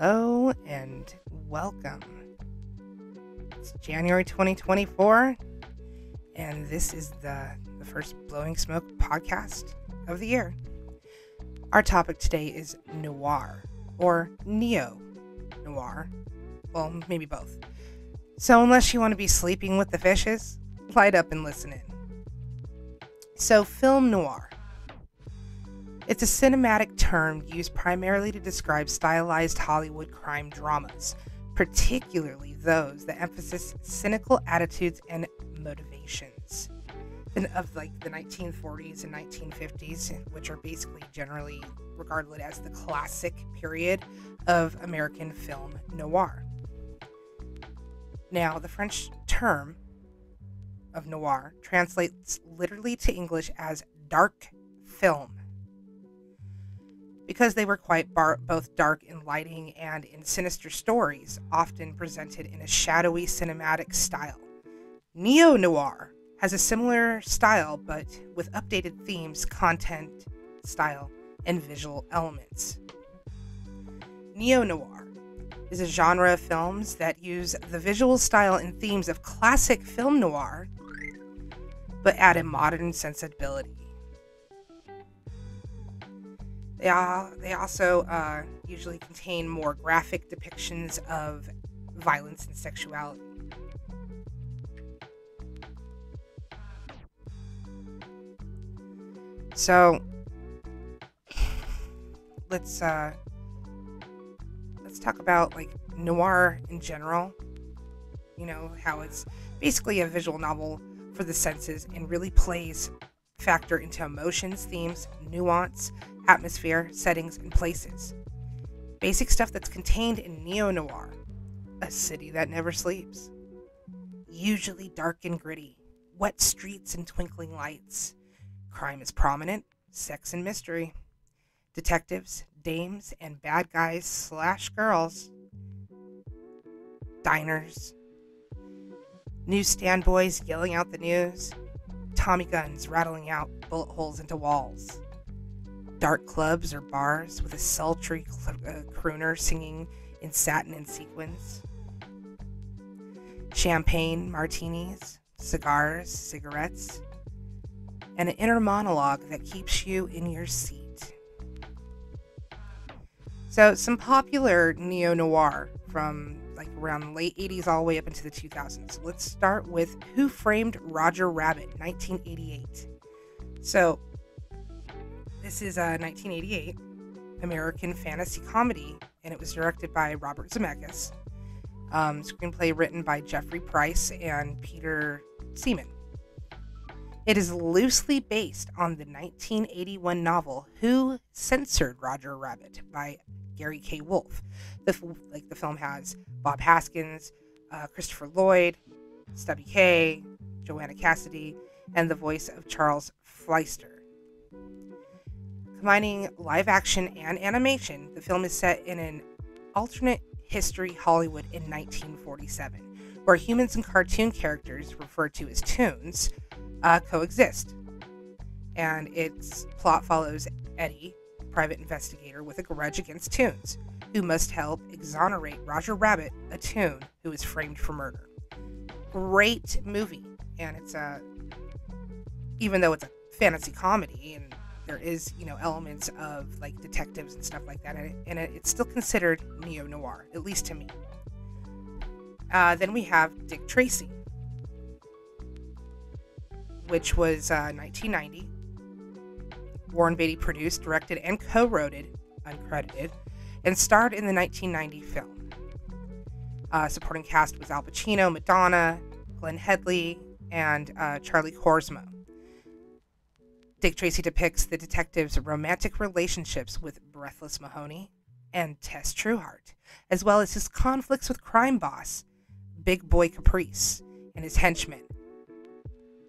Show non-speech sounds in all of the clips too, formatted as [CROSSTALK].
Hello and welcome. It's January 2024, and this is the, the first Blowing Smoke podcast of the year. Our topic today is noir, or neo noir. Well, maybe both. So, unless you want to be sleeping with the fishes, light up and listen in. So, film noir. It's a cinematic term used primarily to describe stylized Hollywood crime dramas, particularly those that emphasize cynical attitudes and motivations. And of like the 1940s and 1950s, which are basically generally regarded as the classic period of American film noir. Now, the French term of noir translates literally to English as dark film. Because they were quite bar- both dark in lighting and in sinister stories, often presented in a shadowy cinematic style. Neo noir has a similar style but with updated themes, content, style, and visual elements. Neo noir is a genre of films that use the visual style and themes of classic film noir, but add a modern sensibility. They, all, they also uh, usually contain more graphic depictions of violence and sexuality. So, let's uh, let's talk about like noir in general. You know, how it's basically a visual novel for the senses and really plays factor into emotions, themes, nuance, atmosphere, settings, and places. Basic stuff that's contained in neo noir, a city that never sleeps. Usually dark and gritty, wet streets and twinkling lights. Crime is prominent, sex and mystery. Detectives, dames and bad guys slash girls, diners, newsstand boys yelling out the news, Tommy guns rattling out bullet holes into walls, dark clubs or bars with a sultry cl- uh, crooner singing in satin and sequins, champagne martinis, cigars, cigarettes, and an inner monologue that keeps you in your seat. So, some popular neo noir from like around the late 80s all the way up into the 2000s. Let's start with Who Framed Roger Rabbit, 1988. So, this is a 1988 American fantasy comedy, and it was directed by Robert Zemeckis. Um, screenplay written by Jeffrey Price and Peter Seaman. It is loosely based on the 1981 novel Who Censored Roger Rabbit by Gary K. Wolf. The like the film has Bob Hoskins, uh, Christopher Lloyd, Stubby Kaye, Joanna Cassidy, and the voice of Charles Fleischer. Combining live action and animation, the film is set in an alternate history Hollywood in 1947, where humans and cartoon characters, referred to as toons, uh, coexist. And its plot follows Eddie, private investigator with a grudge against Toons, who must help exonerate Roger Rabbit, a Toon who is framed for murder. Great movie, and it's a even though it's a fantasy comedy and there is you know elements of like detectives and stuff like that, and, it, and it, it's still considered neo noir, at least to me. Uh, then we have Dick Tracy, which was uh, 1990 Warren Beatty produced, directed, and co wrote it, uncredited, and starred in the 1990 film. Uh, supporting cast was Al Pacino, Madonna, Glenn Headley, and uh, Charlie Korsmo. Dick Tracy depicts the detective's romantic relationships with Breathless Mahoney and Tess Trueheart, as well as his conflicts with crime boss Big Boy Caprice and his henchmen.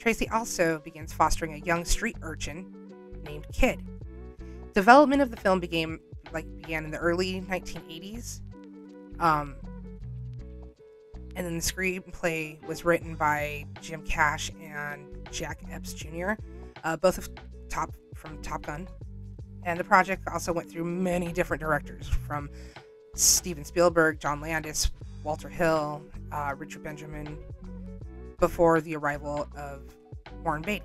Tracy also begins fostering a young street urchin named Kid. Development of the film began like began in the early 1980s. Um, and then the screenplay was written by Jim Cash and Jack Epps Jr., uh, both of top from Top Gun. And the project also went through many different directors, from Steven Spielberg, John Landis, Walter Hill, uh, Richard Benjamin, before the arrival of Warren Beatty.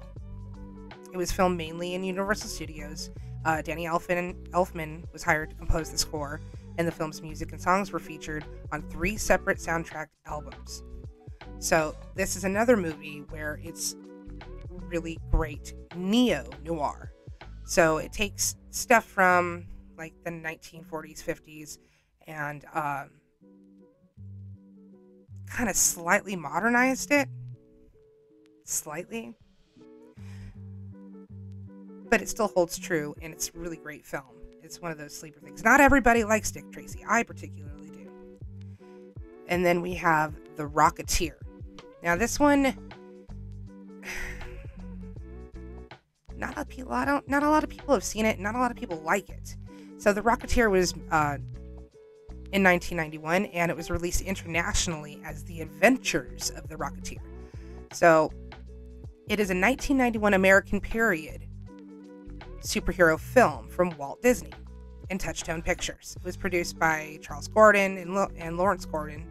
It was filmed mainly in Universal Studios. Uh, Danny Elfman, Elfman was hired to compose the score, and the film's music and songs were featured on three separate soundtrack albums. So, this is another movie where it's really great neo noir. So, it takes stuff from like the 1940s, 50s, and um, kind of slightly modernized it. Slightly but it still holds true and it's a really great film. It's one of those sleeper things. Not everybody likes Dick Tracy. I particularly do. And then we have The Rocketeer. Now this one not a people I don't not a lot of people have seen it, not a lot of people like it. So The Rocketeer was uh, in 1991 and it was released internationally as The Adventures of the Rocketeer. So it is a 1991 American period superhero film from Walt Disney and Touchstone Pictures. It was produced by Charles Gordon and, Lo- and Lawrence Gordon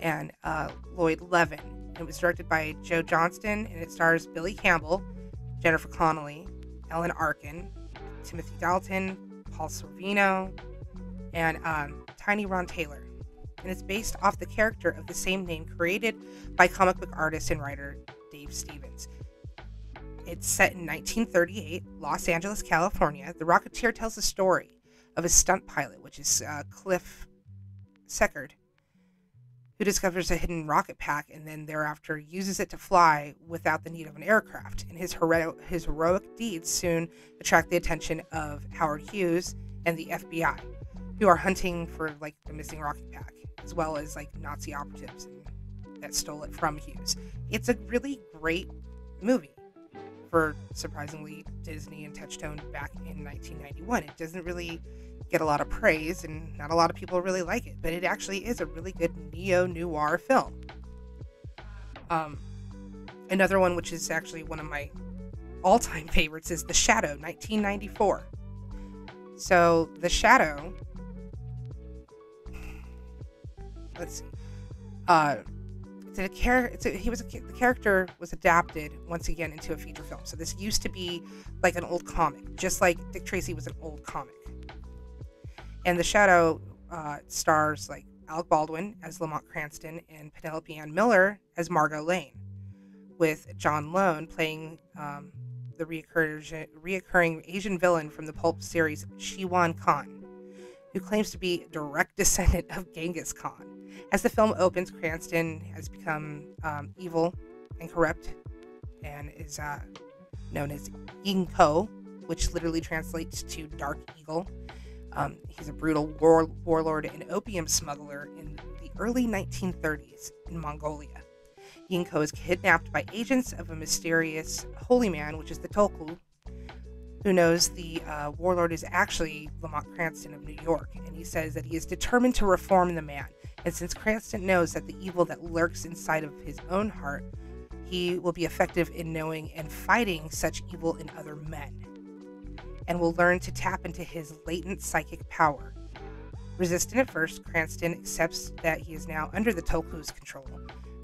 and uh, Lloyd Levin. It was directed by Joe Johnston and it stars Billy Campbell, Jennifer Connelly, Alan Arkin, Timothy Dalton, Paul Sorvino, and um, Tiny Ron Taylor. And it's based off the character of the same name created by comic book artist and writer Dave Stevens. It's set in 1938, Los Angeles, California. The Rocketeer tells the story of a stunt pilot, which is uh, Cliff Secord, who discovers a hidden rocket pack and then thereafter uses it to fly without the need of an aircraft. And his, hero- his heroic deeds soon attract the attention of Howard Hughes and the FBI, who are hunting for like the missing rocket pack, as well as like Nazi operatives that stole it from Hughes. It's a really great movie for surprisingly Disney and Touchstone back in 1991. It doesn't really get a lot of praise, and not a lot of people really like it, but it actually is a really good neo noir film. Um, another one, which is actually one of my all time [LAUGHS] favorites, is The Shadow, 1994. So, The Shadow. Let's see. Uh, it's a char- it's a, he was a, the character was adapted once again into a feature film. So this used to be like an old comic, just like Dick Tracy was an old comic. And The Shadow uh, stars like Alec Baldwin as Lamont Cranston and Penelope Ann Miller as Margot Lane, with John Lone playing um, the reoccurring, Asian villain from the pulp series Shiwan Khan, who claims to be a direct [LAUGHS] descendant of Genghis Khan. As the film opens, Cranston has become um, evil and corrupt and is uh, known as Yingko, which literally translates to Dark Eagle. Um, he's a brutal war- warlord and opium smuggler in the early 1930s in Mongolia. Yingko is kidnapped by agents of a mysterious holy man, which is the Tulku, who knows the uh, warlord is actually Lamont Cranston of New York, and he says that he is determined to reform the man. And since Cranston knows that the evil that lurks inside of his own heart, he will be effective in knowing and fighting such evil in other men, and will learn to tap into his latent psychic power. Resistant at first, Cranston accepts that he is now under the Tulku's control.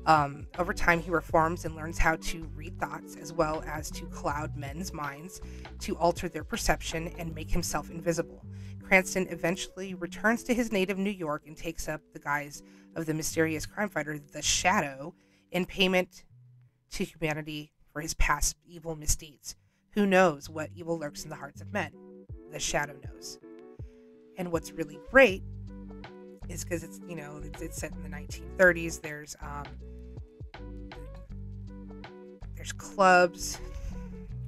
Um, over time, he reforms and learns how to read thoughts as well as to cloud men's minds to alter their perception and make himself invisible. Cranston eventually returns to his native New York and takes up the guise of the mysterious crime fighter, The Shadow, in payment to humanity for his past evil misdeeds. Who knows what evil lurks in the hearts of men? The Shadow knows. And what's really great is because it's you know it's, it's, set in the 1930s. There's um, there's clubs,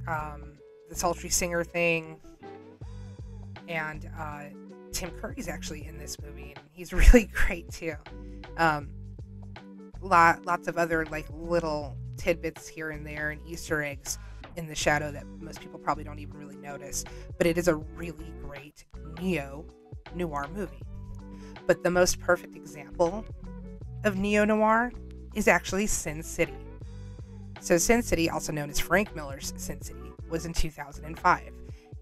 um, the sultry singer thing, and uh, Tim Curry's actually in this movie, and he's [LAUGHS] really great too. Um, lot, lots of other like little tidbits here and there and Easter eggs in the shadow that most people probably don't even really notice. But it is a really great neo noir movie. But the most perfect example of neo noir is actually Sin City. So, Sin City, also known as Frank Miller's Sin City, was in 2005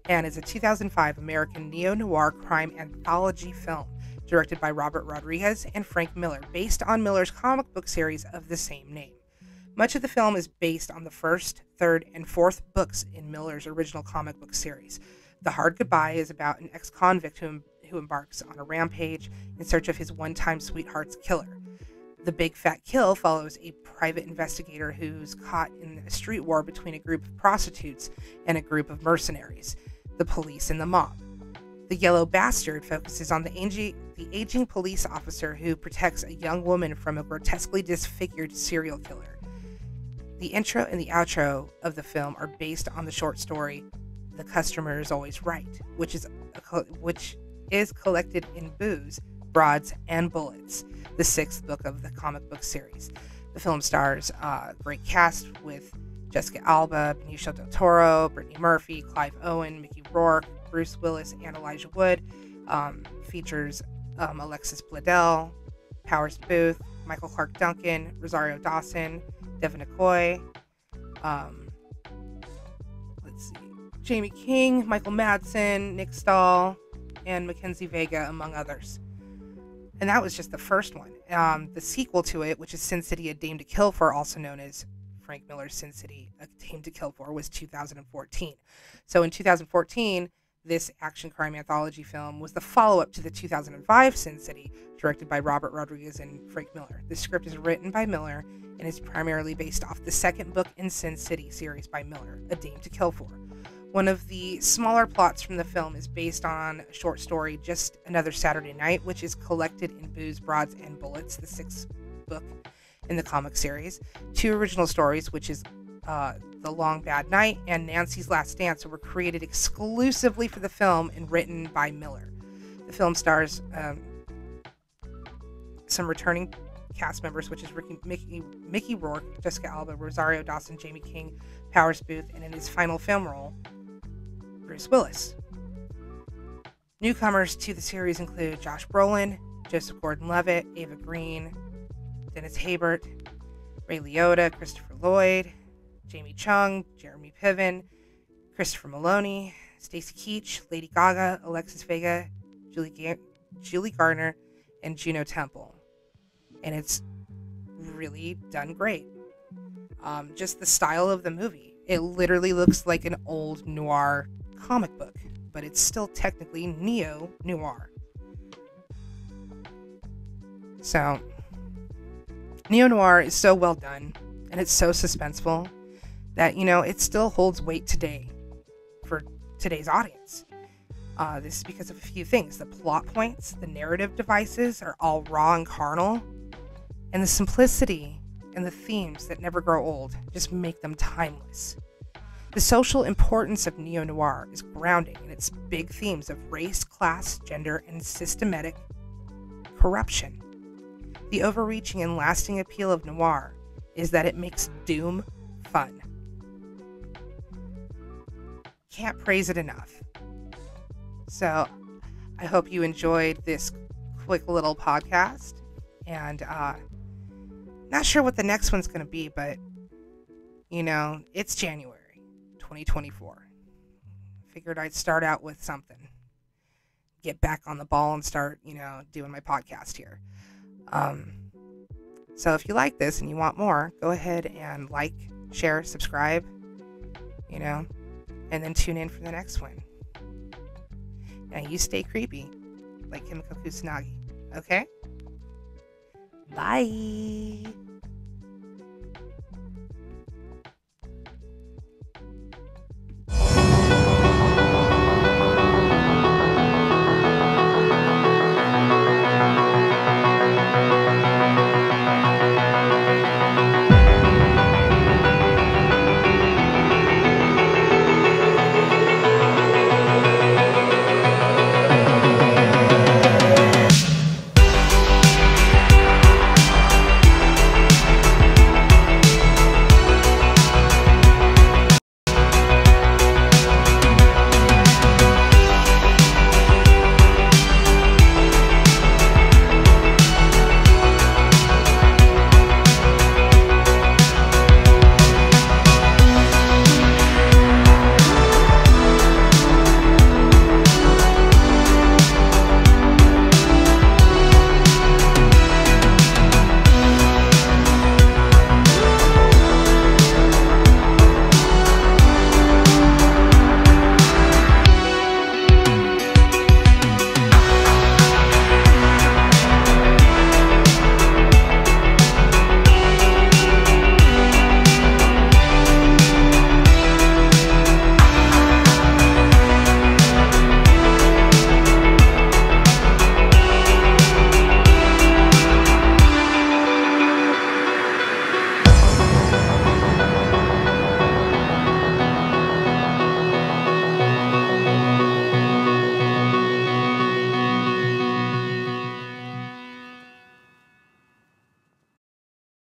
and is a 2005 American neo noir crime anthology film directed by Robert Rodriguez and Frank Miller, based on Miller's comic book series of the same name. Much of the film is based on the first, third, and fourth books in Miller's original comic book series. The Hard Goodbye is about an ex convict who, who embarks on a rampage in search of his one time sweetheart's killer. The Big Fat Kill follows a private investigator who's caught in a street war between a group of prostitutes and a group of mercenaries, the police and the mob. The Yellow Bastard focuses on the the aging police officer who protects a young woman from a grotesquely disfigured serial killer. The intro and the outro of the film are based on the short story "The Customer Is Always Right," which is which is collected in Booze, Broads, and Bullets, the sixth book of the comic book series. The film stars a uh, great cast with Jessica Alba, Benicio del Toro, Brittany Murphy, Clive Owen, Mickey Rourke, Bruce Willis, and Elijah Wood. Um, features um, Alexis Bledel, Powers Boothe, Michael Clarke Duncan, Rosario Dawson, Devon Aoki, um, let's see, Jaime King, Michael Madsen, Nick Stahl, and Makenzie Vega, among others. And that was just the first one. Um, the sequel to it, which is Sin City: A Dame to Kill For, also known as Frank Miller's Sin City: A Dame to Kill For, was 2014. So in 2014, this action crime anthology film was the follow up to the 2005 Sin City, directed by Robert Rodriguez and Frank Miller. The script is written by Miller and is primarily based off the second book in Sin City series by Miller, A Dame to Kill For. One of the smaller plots from the film is based on a short story, Just Another Saturday Night, which is collected in Booze, Broads, and Bullets, the sixth book in the comic series. Two original stories, which is uh, The Long Bad Night and Nancy's Last Dance, were created exclusively for the film and written by Miller. The film stars um, some returning cast members, which is Ricky, Mickey, Mickey Rourke, Jessica Alba, Rosario Dawson, Jaime King, Powers Boothe, and in his final film role, Bruce Willis. Newcomers to the series include Josh Brolin, Joseph Gordon-Levitt, Ava Green, Dennis Haysbert, Ray Liotta, Christopher Lloyd, Jamie Chung, Jeremy Piven, Christopher Meloni, Stacy Keach, Lady Gaga, Alexis Vega, Julie, Ga- Julie Gardner, and Juno Temple. And it's really done great. Um, just the style of the movie. It literally looks like an old noir comic book, but it's still technically neo noir. So, neo noir is so well done and it's so suspenseful that, you know, it still holds weight today for today's audience. Uh, this is because of a few things. The plot points, the narrative devices are all raw and carnal, and the simplicity and the themes that never grow old just make them timeless. The social importance of neo noir is grounding in its big themes of race, class, gender, and systematic corruption. The overreaching and lasting appeal of noir is that it makes doom fun. Can't praise it enough. So, I hope you enjoyed this quick little podcast. And uh, not sure what the next one's going to be, but you know, it's January. 2024. Figured I'd start out with something. Get back on the ball and start, you know, doing my podcast here. Um, so if you like this and you want more, go ahead and like, share, subscribe, you know, and then tune in for the next one. Now you stay creepy like Kimiko Kusanagi, okay? Bye.